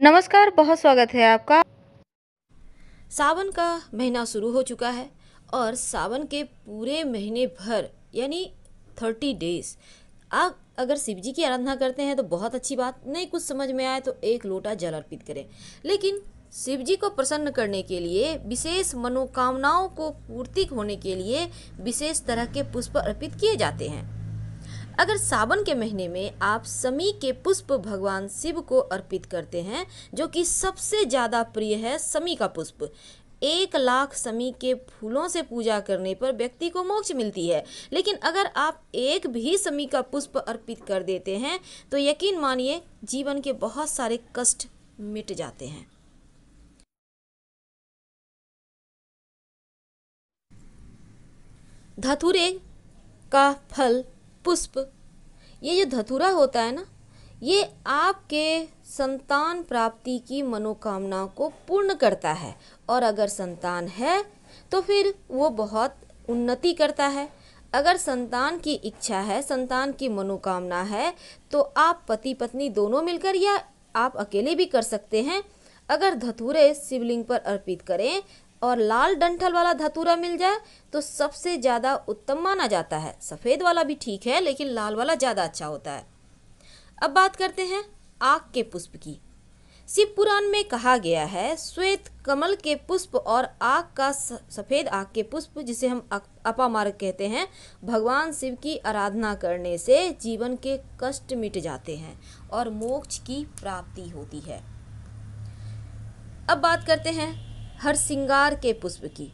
नमस्कार, बहुत स्वागत है आपका। सावन का महीना शुरू हो चुका है और सावन के पूरे महीने भर, यानी थर्टी डेज़ आप अगर शिव जी की आराधना करते हैं तो बहुत अच्छी बात, नहीं कुछ समझ में आए तो एक लोटा जल अर्पित करें। लेकिन शिव जी को प्रसन्न करने के लिए, विशेष मनोकामनाओं को पूर्ति होने के लिए विशेष तरह के पुष्प अर्पित किए जाते हैं। अगर सावन के महीने में आप समी के पुष्प भगवान शिव को अर्पित करते हैं, जो कि सबसे ज़्यादा प्रिय है समी का पुष्प, एक लाख समी के फूलों से पूजा करने पर व्यक्ति को मोक्ष मिलती है। लेकिन अगर आप एक भी समी का पुष्प अर्पित कर देते हैं तो यकीन मानिए, जीवन के बहुत सारे कष्ट मिट जाते हैं। धतुरे का फल पुष्प। ये जो धतूरा होता है ना, ये आपके संतान प्राप्ति की मनोकामना को पूर्ण करता है। और अगर संतान है तो फिर वो बहुत उन्नति करता है। अगर संतान की इच्छा है, संतान की मनोकामना है तो आप पति पत्नी दोनों मिलकर या आप अकेले भी कर सकते हैं। अगर धतूरे शिवलिंग पर अर्पित करें और लाल डंठल वाला धतूरा मिल जाए तो सबसे ज़्यादा उत्तम माना जाता है। सफ़ेद वाला भी ठीक है, लेकिन लाल वाला ज़्यादा अच्छा होता है। अब बात करते हैं आग के पुष्प की। शिव पुराण में कहा गया है, श्वेत कमल के पुष्प और आग का सफ़ेद आग के पुष्प, जिसे हम अपामार्ग कहते हैं, भगवान शिव की आराधना करने से जीवन के कष्ट मिट जाते हैं और मोक्ष की प्राप्ति होती है। अब बात करते हैं हर सिंगार के पुष्प की।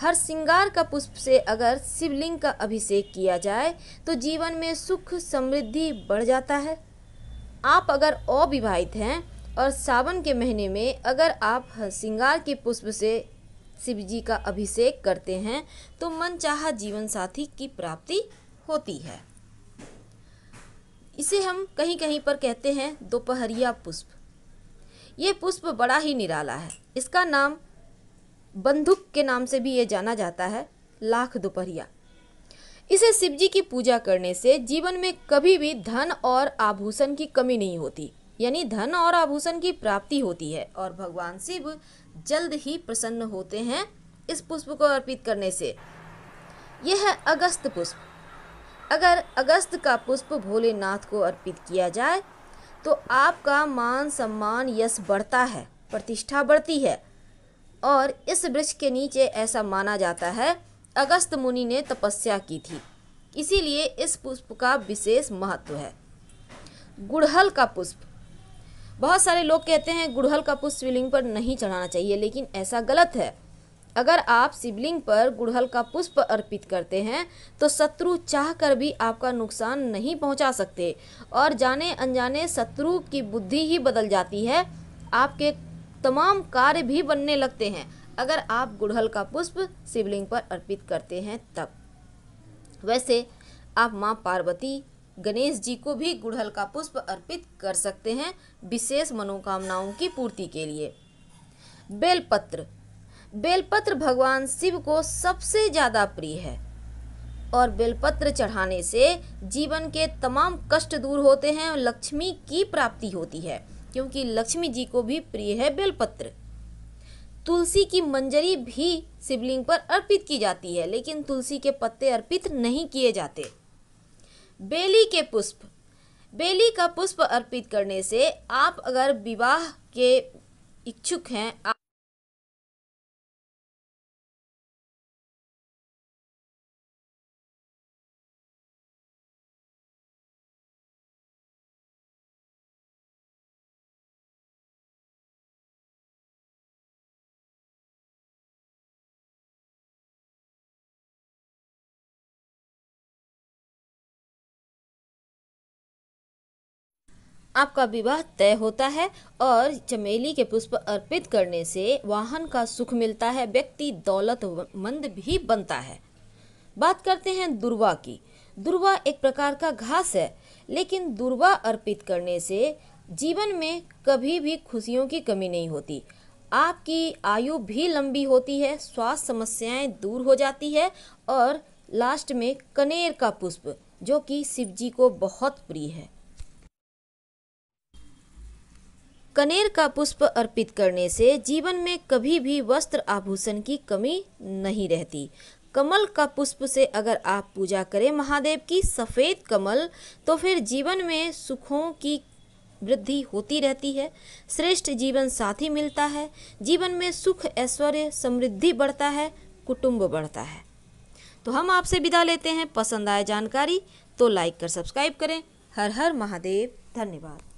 हर सिंगार का पुष्प से अगर शिवलिंग का अभिषेक किया जाए तो जीवन में सुख समृद्धि बढ़ जाता है। आप अगर अविवाहित हैं और सावन के महीने में अगर आप सिंगार के पुष्प से शिव जी का अभिषेक करते हैं तो मन चाह जीवन साथी की प्राप्ति होती है। इसे हम कहीं कहीं पर कहते हैं दोपहरिया पुष्प। ये पुष्प बड़ा ही निराला है। इसका नाम बंदूक के नाम से भी ये जाना जाता है, लाख दोपहरिया इसे शिव जी की पूजा करने से जीवन में कभी भी धन और आभूषण की कमी नहीं होती, यानी धन और आभूषण की प्राप्ति होती है और भगवान शिव जल्द ही प्रसन्न होते हैं इस पुष्प को अर्पित करने से। यह है अगस्त पुष्प। अगर अगस्त का पुष्प भोलेनाथ को अर्पित किया जाए तो आपका मान सम्मान यश बढ़ता है, प्रतिष्ठा बढ़ती है। और इस वृक्ष के नीचे ऐसा माना जाता है, अगस्त मुनि ने तपस्या की थी। इसीलिए इस पुष्प का विशेष महत्व है। गुड़हल का पुष्प। बहुत सारे लोग कहते हैं, गुड़हल का पुष्प शिवलिंग पर नहीं चढ़ाना चाहिए, लेकिन ऐसा गलत है। अगर आप शिवलिंग पर गुड़हल का पुष्प अर्पित करते हैं तो शत्रु चाह कर भी आपका नुकसान नहीं पहुँचा सकते। और जाने अनजाने शत्रु की बुद्धि ही बदल जाती है। आपके तमाम कार्य भी बनने लगते हैं। अगर आप गुड़हल का पुष्प शिवलिंग पर अर्पित करते हैं, तब। वैसे, आप माँ पार्वती, गणेश जी को भी गुड़हल का पुष्प अर्पित कर सकते हैं, विशेष मनोकामनाओं की पूर्ति के लिए। बेलपत्र। बेलपत्र भगवान शिव को सबसे ज़्यादा प्रिय है। और बेलपत्र चढ़ाने से जीवन के तमाम कष्ट दूर होते हैं और लक्ष्मी की प्राप्ति होती है, क्योंकि लक्ष्मी जी को भी प्रिय है बेलपत्र। तुलसी की मंजरी भी शिवलिंग पर अर्पित की जाती है, लेकिन तुलसी के पत्ते अर्पित नहीं किए जाते। बेली के पुष्प। बेली का पुष्प अर्पित करने से आप अगर विवाह के इच्छुक हैं आपका विवाह तय होता है और चमेली के पुष्प अर्पित करने से वाहन का सुख मिलता है, व्यक्ति दौलतमंद भी बनता है। बात करते हैं दुर्वा की। दुर्वा एक प्रकार का घास है, लेकिन दुर्वा अर्पित करने से जीवन में कभी भी खुशियों की कमी नहीं होती। आपकी आयु भी लंबी होती है, स्वास्थ्य समस्याएँ दूर हो जाती है और लास्ट में कनेर का पुष्प, जो कि शिव जी को बहुत प्रिय है। कनेर का पुष्प अर्पित करने से जीवन में कभी भी वस्त्र आभूषण की कमी नहीं रहती। कमल का पुष्प से अगर आप पूजा करें महादेव की सफ़ेद कमल तो फिर जीवन में सुखों की वृद्धि होती रहती है। श्रेष्ठ जीवन साथी मिलता है। जीवन में सुख, ऐश्वर्य, समृद्धि बढ़ता है, कुटुंब बढ़ता है। तो हम आपसे विदा लेते हैं। पसंद आए जानकारी तो लाइक कर, सब्सक्राइब करें। हर हर महादेव। धन्यवाद।